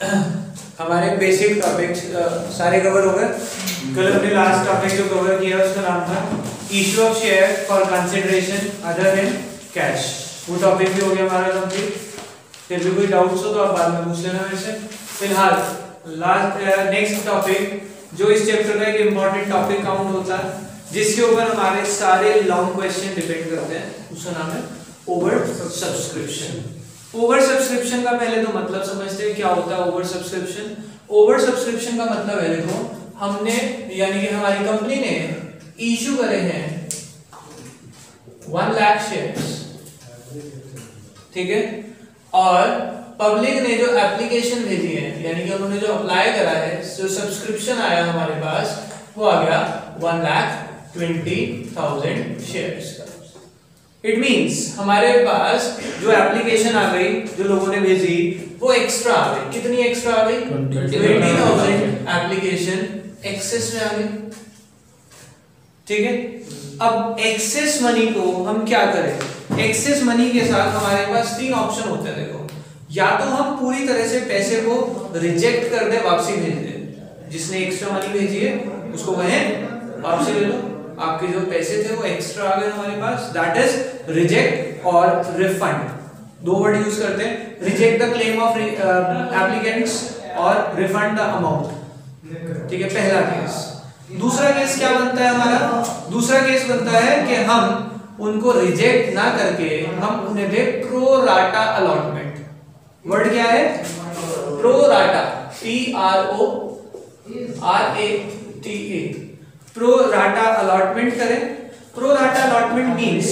हमारे basic topics सारे cover हो गए। कल हमने लास्ट टॉपिक जो कवर किया, उसका नाम था issue of share for consideration other than cash वो टॉपिक भी हो गया हमारा कंप्लीट फिर भी कोई डाउट्स हो तो आप बाद में पूछ लेना मेरे से। फ़िलहाल लास्ट नेक्स्ट टॉपिक जो इस चैप्टर का एक इम्पोर्टेंट टॉपिक काउंट होता है, जिसके ऊपर हमारे सारे लॉन्ग क्वेश्चन डिपेंड करते हैं, उसका नाम है ओवर सब्सक्रिप्शन ओवर सब्सक्रिप्शन का पहले तो मतलब समझते हैं क्या होता है ओवर सब्सक्रिप्शन ओवर सब्सक्रिप्शन का मतलब है, देखो, हमने, यानी कि हमारी कंपनी ने इशू करे हैं वन लाख शेयर्स ठीक है? और पब्लिक ने जो एप्लीकेशन भेजी है, यानी कि उन्होंने जो अप्लाई करा है, जो सब्सक्रिप्शन आया हमारे पास, वो आ गया one lakh twenty thousand shares it means हमारे पास जो एप्लीकेशन आ गई जो लोगों ने भेजी वो एक्स्ट्रा आ गई। कितनी एक्स्ट्रा आ गई? ट्वेंटी थाउज़ेंड एप्लीकेशन एक्सेस में आ गई। ठीक है? अब एक्सेस मनी को हम क्या करें? एक्सेस मनी के साथ हमारे पास तीन ऑप्शन होते हैं देखो। या तो हम पूरी तरह से पैसे को रिजेक्ट कर दे वापसी भेज दे। जिसने एक्स्ट्रा मनी भेजी है उसको कहें वापसी ले लो। आपके जो पैसे थे वो एक्स्ट्रा आ गए हमारे पास. दैट इज़ रिजेक्ट और रिफंड दो वर्ड यूज़ करते हैं. Reject the claim of applicants और रिफंड द अमाउंट ठीक है, पहला केस दूसरा केस क्या बनता है हमारा? दूसरा केस बनता है कि हम उनको रिजेक्ट ना करके हम उन्हें दे प्रो राटा अलॉटमेंट वर्ड क्या है? Pro rata P R O R A T A pro rata allotment करें। प्रो राटा अलॉटमेंट मींस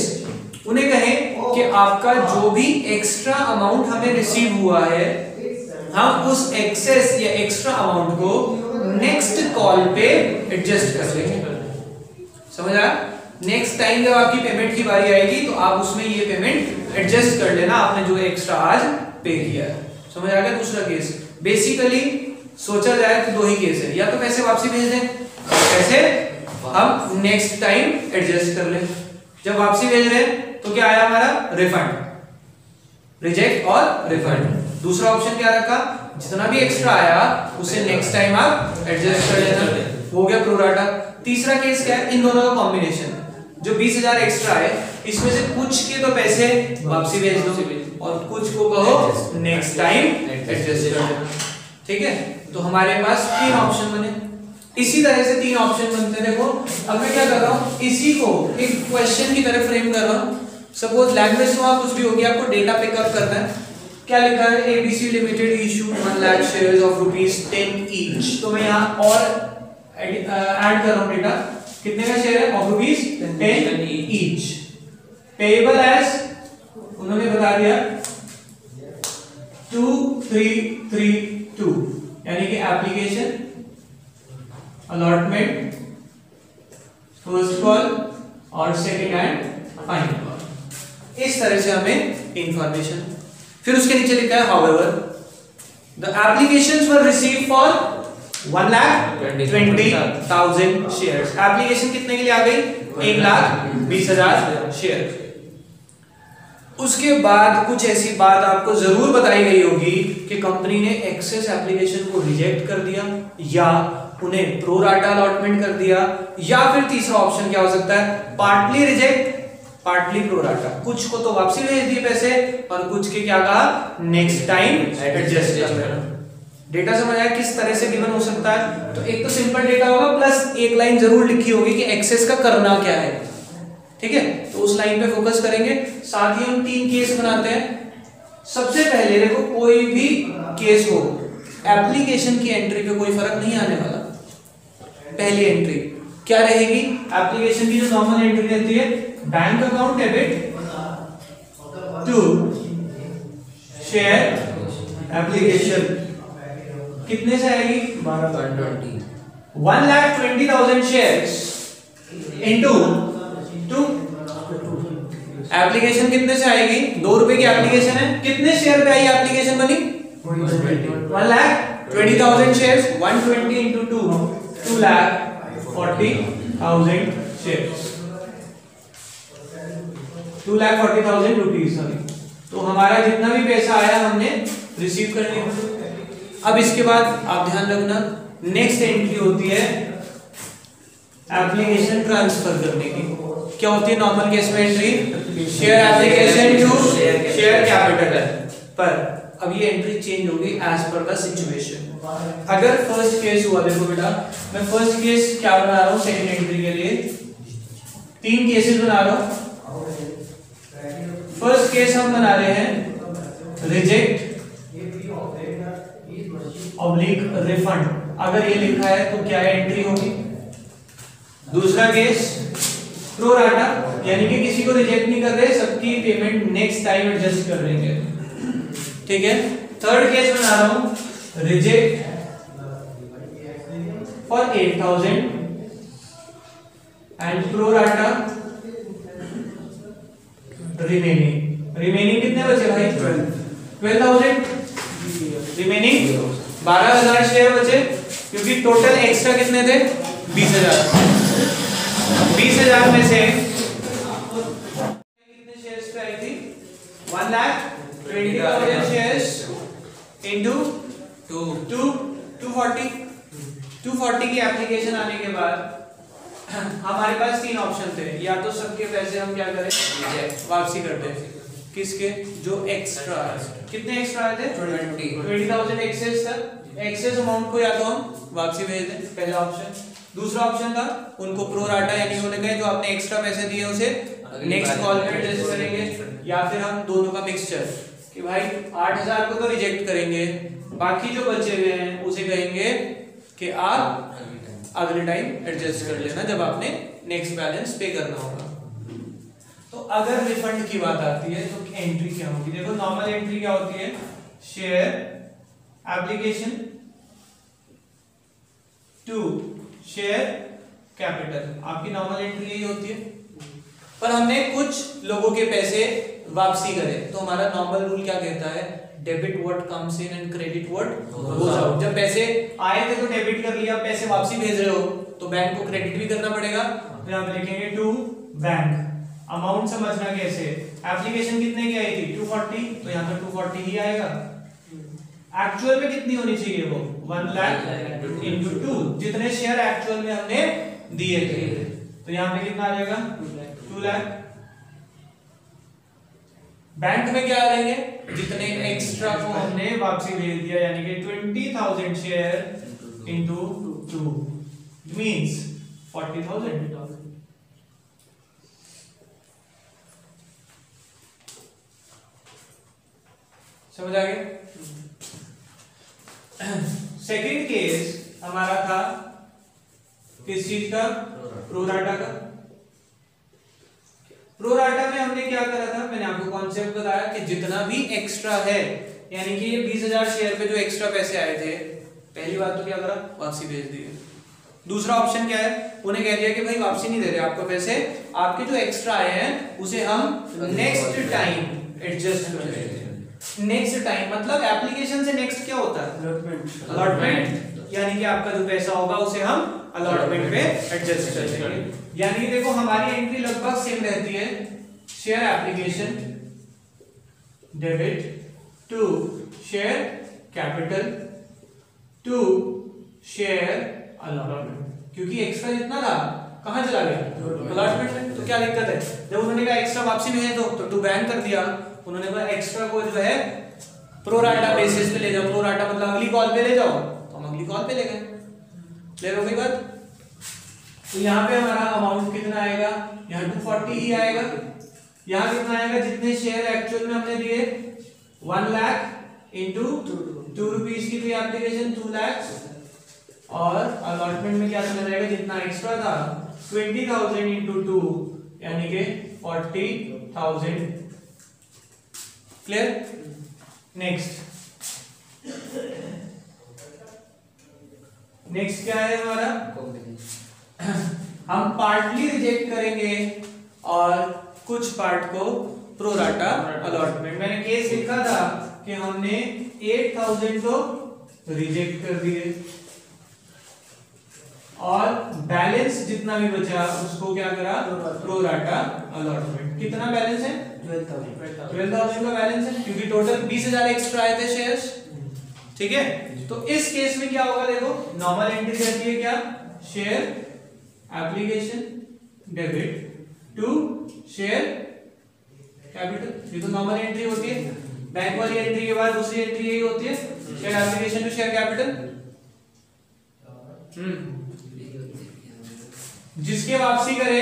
उन्हें कहें कि आपका जो भी एक्स्ट्रा अमाउंट हमें रिसीव हुआ है, हम उस एक्सेस या एक्स्ट्रा अमाउंट को नेक्स्ट कॉल पे एडजस्ट कर लेंगे समझ आया? नेक्स्ट टाइम जब आपकी पेमेंट की बारी आएगी तो आप उसमें ये पेमेंट एडजस्ट कर लेना। आपने जो एक्स्ट्रा आज पे किया है। समझ आ गया दूसरा केस बेसिकली सोचा जाए तो दो ही केस है। या तो पैसे वापसी भेज दें। पैसे हम नेक्स्ट टाइम एडजस्ट कर लें। जब वापसी भेज रहे हैं तो क्या आया हमारा? रिफंड रिजेक्ट और रिफंड दूसरा ऑप्शन क्या रखा? जितना भी एक्स्ट्रा आया उसे नेक्स्ट टाइम आप एडजस्ट कर लेना। हो गया प्रोराटा तीसरा केस क्या है? इन दोनों का कॉम्बिनेशन जो बीस हज़ार एक्स्ट्रा है इसमें से कुछ के तो पैसे वापसी भेज दो। और कुछ को कहो नेक्स्ट टाइम एडजस्ट कर ठीक है? तो हमारे पास तीन ऑप्शन बने। इसी तरह से तीन ऑप्शन बनते हैं। देखो अब मैं क्या कर रहा हूँ? इसी को एक क्वेश्चन की तरह फ्रेम कर रहा हूँ। सपोज़ लैंग्वेज में कुछ भी होगी आपको डेटा पिकअप करना है। क्या लिखा है? ABC limited issue one lakh shares of rupees ten each तो मैं यहाँ और ऐड कर रहा हूँ डेटा कितने का शेयर है? Of rupees ten each payable as उन्होंने बता दिया टू थ्री थ्री टू यानी कि एप्लीकेशन अलॉटमेंट फ़र्स्ट कॉल और सेकेंड एंड फाइनल कॉल इस तरह से हमें इंफॉर्मेशन फिर उसके नीचे लिखा है however the applications were receive for one lakh twenty thousand share application कितने के लिए आ गई? एक लाख बीस हज़ार शेयर उसके बाद कुछ ऐसी बात आपको ज़रूर बताई गई होगी कि कंपनी ने एक्सेस एप्लीकेशन को रिजेक्ट कर दिया या उन्हें प्रो राटा अलॉटमेंट कर दिया, या फिर तीसरा ऑप्शन क्या हो सकता है? Partly reject partly pro rata कुछ को तो वापसी भेज दिए पैसे, और कुछ के क्या कहा? नेक्स्ट टाइम एडजस्ट डेटा समझ आया किस तरह से गिवन हो सकता है? तो एक तो सिंपल डेटा होगा प्लस एक लाइन ज़रूर लिखी होगी कि एक्सेस का करना क्या है। ठीक है? तो उस लाइन पे फोकस करेंगे। साथ ही हम तीन केस बनाते हैं। सबसे पहले देखो, कोई भी केस हो एप्लीकेशन की एंट्री पे कोई फ़र्क नहीं आने वाला। पहली एंट्री क्या रहेगी? एप्लीकेशन की जो नॉर्मल एंट्री रहती है bank account debit to share application कितने से आएगी? बारह one lakh twenty thousand share into two application कितने से आएगी? दो रुपए की एप्लीकेशन है। कितने शेयर पे आई एप्लीकेशन बनी? One lakh twenty thousand share one twenty into two two lakh forty thousand share two lakh forty thousand rupees sorry तो हमारा जितना भी पैसा आया हमने रिसीव कर लिया अब इसके बाद आप ध्यान रखना नेक्स्ट एंट्री होती है एप्लीकेशन ट्रांसफ़र करने की। क्या होती है नॉर्मल केस में entry share application to share capital पर। अब ये एंट्री चेंज होगी एज पर द सिचुएशन अगर फ़र्स्ट केस हुआ, देखो बेटा, मैं फ़र्स्ट केस क्या बना रहा हूँ सेकंड एंट्री के लिए? तीन केसेस बना रहा हूँ। फ़र्स्ट केस हम बना रहे हैं रिजेक्ट ऑब्लिक रिफंड अगर ये लिखा है तो क्या एंट्री होगी? दूसरा केस प्रो राटा यानी कि किसी को रिजेक्ट नहीं कर रहे, सबकी पेमेंट नेक्स्ट टाइम एडजस्ट कर देंगे ठीक है? थर्ड केस बना रहा हूँ। For eight thousand and pro rata remaining remaining कितने बचे भाई? ट्वेल्व थाउज़ेंड रिमेनिंग बारह हज़ार शेयर बचे, क्योंकि टोटल एक्स्ट्रा कितने थे? बीस हज़ार। बीस हज़ार में से कितने शेयर्स पे आई थी? One lakh twenty thousand shares into two two two forty two forty की एप्लीकेशन आने के बाद हमारे पास तीन ऑप्शन थे। या तो सबके पैसे हम क्या करें? वापसी कर दें किसके? जो एक्स्ट्रा कितने एक्स्ट्रा आए थे? ट्वेंटी ट्वेंटी थाउज़ेंड एक्सेस था। एक्सेस अमाउंट को या तो हम वापसी भेज दें पहला ऑप्शन दूसरा ऑप्शन था उनको प्रो राटा यानी उन्होंने कहे जो आपने एक्स्ट्रा पैसे दिए उसे नेक्स्ट कॉल पे एडजस्ट करेंगे। या फिर हम दोनों का मिक्सचर कि भाई आठ हज़ार को तो रिजेक्ट करेंगे। बाकी जो बचे हुए हैं, उसे कहेंगे कि आप अगले टाइम एडजस्ट कर लेना जब आपने नेक्स्ट बैलेंस पे करना होगा। तो अगर रिफंड की बात आती है तो एंट्री क्या होगी देखो नॉर्मल एंट्री क्या होती है? Share application to share capital आपकी नॉर्मल एंट्री यही होती है। पर हमने कुछ लोगों के पैसे वापसी करे। तो हमारा नॉर्मल रूल क्या कहता है? Debit what comes in and credit what goes out जब पैसे आए थे तो डेबिट कर लिया पैसे वापसी भेज रहे हो तो बैंक को क्रेडिट भी करना पड़ेगा। तो यहाँ पे लिखेंगे टू बैंक अमाउंट समझना कैसे? एप्लीकेशन कितने की आई थी? 240 तो यहाँ पे 240 ही आएगा। एक्चुअल में कितनी होनी चाहिए वो? 1 लाख इनटू 2 जितने शेयर एक्चुअल में हमने दिए थे। तो यहाँ पे कितना आ जाएगा? 2 लाख बैंक में क्या करेंगे जितने एक्स्ट्रा को हमने वापसी भेज दिया यानी कि twenty thousand share into two means forty thousand समझ आ गया सेकेंड केस हमारा था किस चीज़ का? प्रोराटा का। प्रोराटा में हमने क्या करा था? मैंने आपको कॉन्सेप्ट बताया कि जितना भी एक्स्ट्रा है यानी कि ये बीस हज़ार शेयर पे जो एक्स्ट्रा पैसे आए थे पहली बात तो क्या करा? वापसी भेज दिए दूसरा ऑप्शन क्या है? उन्हें कह दिया कि भाई वापसी नहीं दे रहे आपको पैसे आपके जो एक्स्ट्रा आए हैं उसे हम नेक्स्ट टाइम एडजस्ट कर नेक्स्ट टाइम मतलब एप्लीकेशन से नेक्स्ट क्या होता है? अलॉटमेंट यानी कि आपका जो पैसा होगा उसे हम अलॉटमेंट पे एडजस्ट कर देंगे यानी देखो हमारी एंट्री लगभग सेम रहती है। Share application debit to share capital to share allotment क्योंकि एक्स्ट्रा जितना था कहाँ चला गया? अलॉटमेंट में। तो क्या दिक्कत है? जब उन्होंने कहा एक्स्ट्रा वापसी भेज दो तो टू बैंक कर दिया। उन्होंने कहा एक्स्ट्रा को जो है प्रोराटा बेसिस पे ले जाओ। प्रोराटा मतलब अगली कॉल पे ले जाओ। तो हम अगली कॉल पे ले गए। ले लो बात? तो यहाँ पे हमारा अमाउंट कितना आएगा? यहाँ 240 ही आएगा। यहाँ कितना आएगा? जितने शेयर एक्चुअल में हमने दिए one lakh into two rupees की थी एप्लीकेशन टू लैक्स और अलॉटमेंट में क्या चला जाएगा? जितना एक्स्ट्रा था ट्वेंटी थाउज़ेंड इंटू टू यानी के forty thousand clear next next क्या है हमारा? हम पार्टली रिजेक्ट करेंगे और कुछ पार्ट को प्रोराटा अलॉटमेंट मैंने केस लिखा था कि हमने 8000 को रिजेक्ट कर दिए। और बैलेंस जितना भी बचा उसको क्या करा? प्रोराटा अलॉटमेंट कितना बैलेंस है? ट्वेल्व थाउज़ेंड का बैलेंस है क्योंकि टोटल बीस हज़ार एक्स्ट्रा आए थे शेयर्स ठीक है? तो इस केस में क्या होगा देखो? नॉर्मल एंट्री रहती है क्या? Share application debit to share capital ये तो नॉर्मल एंट्री होती है। बैंक वाली एंट्री के बाद दूसरी एंट्री यही होती है। Share application to share capital जिसके वापसी करे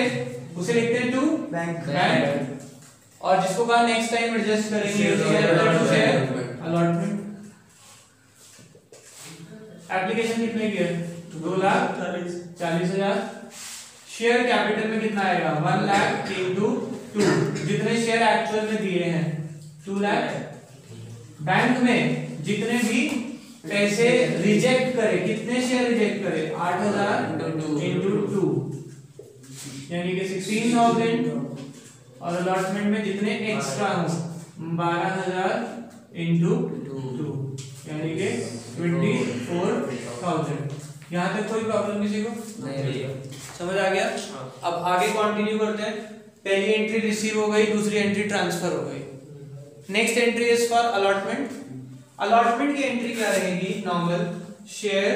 उसे लिखते हैं टू बैंक बैंक और जिसको कहा नेक्स्ट टाइम एडजस्ट करेंगे अलॉटमेंट एप्लीकेशन कितने की है? दो लाख चालीस। हज़ार। शेयर कैपिटल में कितना आएगा? वन लाख इंटू टू जितने शेयर एक्चुअल में दिए हैं टू लाख बैंक में जितने भी पैसे रिजेक्ट करे कितने शेयर रिजेक्ट करे? आठ हज़ार इंटू टू यानी कि सिक्सटीन थाउज़ेंड और अलॉटमेंट में जितने एक्स्ट्रा हो बारह हज़ार इंटू टू यानी कि ट्वेंटी फोर थाउज़ेंड यहाँ तक कोई प्रॉब्लम किसी को समझ आ गया? अब आगे कंटिन्यू करते हैं। पहली एंट्री रिसीव हो गई दूसरी एंट्री ट्रांसफ़र हो गई। Next entry is for allotment allotment की एंट्री क्या रहेगी? Normal share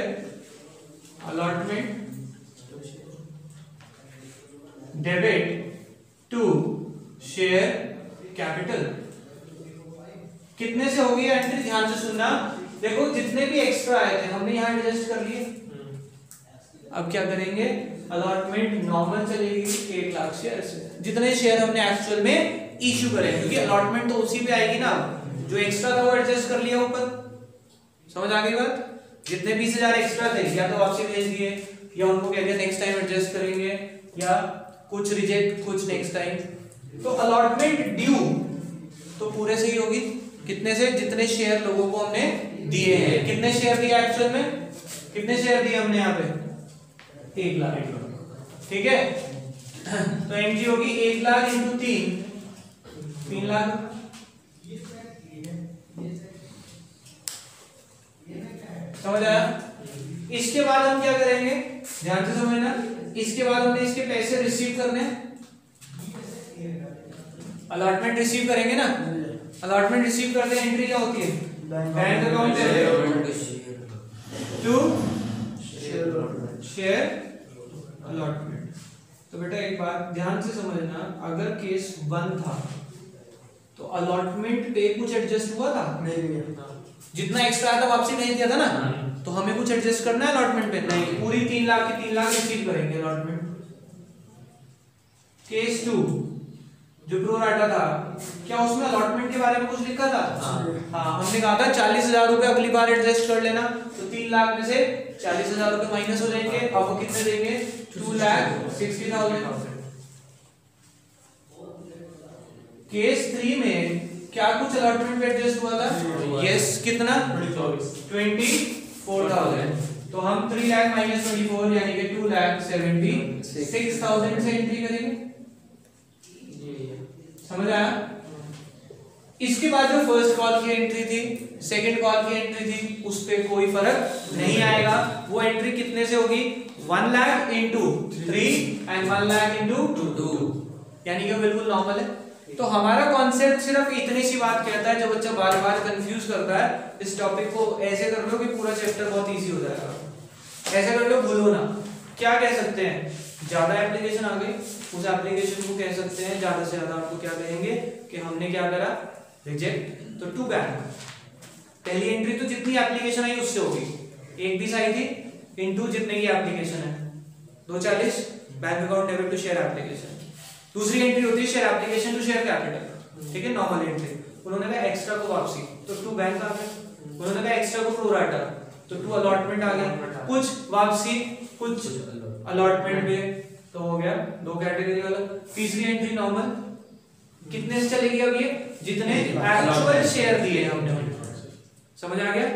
allotment debit to share capital कितने से होगी एंट्री ध्यान से सुनना। देखो जितने भी एक्स्ट्रा आए थे हमने यहाँ एडजस्ट कर लिए। अब क्या करेंगे? अलॉटमेंट नॉर्मल चलेगी एक लाख शेयर से जितने शेयर हमने एक्चुअल में इशू करे क्योंकि अलॉटमेंट तो उसी पे आएगी ना। जो एक्स्ट्रा था वो एडजस्ट कर लिया ऊपर। समझ आ गई बात? जितने बीस हज़ार एक्स्ट्रा थे या तो वापसी भेज दिए या उनको कह दिया नेक्स्ट टाइम एडजस्ट करेंगे या कुछ रिजेक्ट कुछ नेक्स्ट टाइम तो अलॉटमेंट ड्यू तो पूरे से ही होगी। कितने से? जितने शेयर लोगों को हमने दिए हैं। कितने शेयर दिए एक्चुअल में? कितने शेयर दिए हमने यहाँ पे? एक लाख। ठीक है? तो एंट्री होगी एक लाख इंटू तीन। तीन लाख? समझ आया? इसके बाद हम क्या करेंगे? ध्यान से समझना। इसके बाद हमने इसके पैसे रिसीव करने अलॉटमेंट रिसीव करेंगे ना? अलॉटमेंट रिसीव करते हैं एंट्री क्या होती है? Bank account to share allotment तो बेटा एक बात ध्यान से समझना अगर केस वन था तो अलॉटमेंट पे कुछ एडजस्ट हुआ था? नहीं जितना एक्स्ट्रा आया था वापसी भेज दिया था ना? तो हमें कुछ एडजस्ट करना है अलॉटमेंट पे? नहीं। पूरी तीन लाख की तीन लाख रिसीव करेंगे अलॉटमेंट केस टू जो प्रो राटा था क्या उसमें अलॉटमेंट के बारे में कुछ लिखा था? हाँ। हमने कहा था चालीस हज़ार रुपए अगली बार एडजस्ट कर लेना तो तीन लाख में से चालीस हज़ार रुपए माइनस हो जाएँगे अब वो कितने देंगे? Two lakh sixty thousand case three में क्या कुछ अलॉटमेंट पे एडजस्ट हुआ था? यस कितना? ट्वेंटी फोर थाउज़ेंड तो हम three lakh minus twenty four यानी कि two lakh seventy six thousand से एंट्री करेंगे। समझ आया? इसके बाद जो फ़र्स्ट कॉल की एंट्री थी सेकंड कॉल की एंट्री थी, उस पे कोई फ़र्क नहीं आएगा। वो एंट्री कितने से होगी? One lakh into three and one lakh into two यानी कि बिल्कुल नॉर्मल है। तो हमारा कॉन्सेप्ट सिर्फ़ इतनी सी बात कहता है, जो बच्चा बार बार कंफ्यूज करता है, इस टॉपिक को ऐसे कर लो कि पूरा चैप्टर बहुत इजी हो जाएगा। ऐसे कर लो भूलो ना। क्या कह सकते हैं? ज़्यादा एप्लीकेशन आ गई। उस एप्लीकेशन को कह सकते हैं ज़्यादा से ज़्यादा आपको क्या कहेंगे कि हमने क्या करा? रिजेक्ट तो टू बैंक पहली एंट्री तो जितनी एप्लीकेशन आई उससे होगी। एक बीस आई थी इनटू जितने की एप्लीकेशन है। दो चालीस bank account debit to share application दूसरी एंट्री होती है share application to share capital ठीक है नॉर्मल एंट्री उन्होंने कहा एक्स्ट्रा को वापसी। तो टू बैंक आ गया उन्होंने कहा एक्स्ट्रा को प्रोराटा तो टू अलॉटमेंट आ गया। कुछ वापसी कुछ अलॉटमेंट पे। तो हो गया, दो कैटेगरी वाला। तीसरी एंट्री नॉर्मल कितने से चलेगी अब ये? जितने एक्चुअल शेयर दिए हैं हमने। समझ आ गया?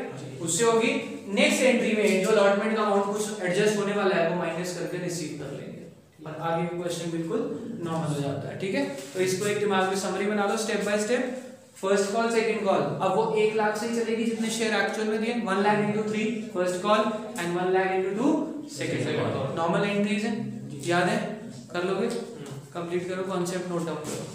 उससे होगी नेक्स्ट एंट्री में जो अलॉटमेंट का अमाउंट कुछ एडजस्ट होने वाला है, वो माइनस करके रिसीव कर लेंगे। और आगे का क्वेश्चन बिल्कुल नॉर्मल हो जाता है, ठीक है? तो इसको एक दिमाग में समरी बना लो step by step first call second call अब वो एक लाख से ही चलेगी जितने शेयर एक्चुअल में दिए one lakh into three first call and one lakh into two second call normal entries है। याद है? कर लोगे? कंप्लीट करो कॉन्सेप्ट नोट डाउन करो।